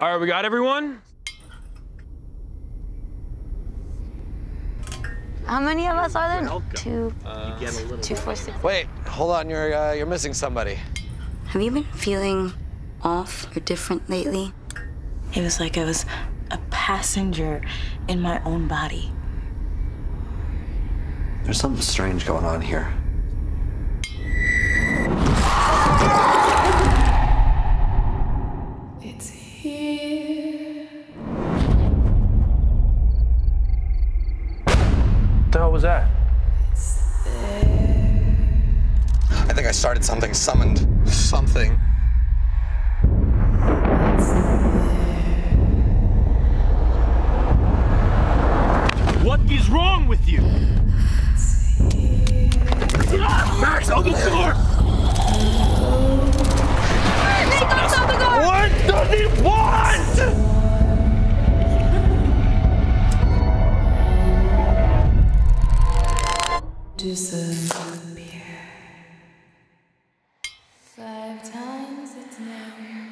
All right, we got everyone? How many of us are there? Welcome. Two, You get a little. two, four, six. Wait, hold on. You're uh, you're missing somebody. Have you been feeling off or different lately? It was like I was a passenger in my own body. There's something strange going on here. Here. What the hell was that? I think I started something, summoned something. What is wrong with you? Max, open the door! disappear. Five times its name.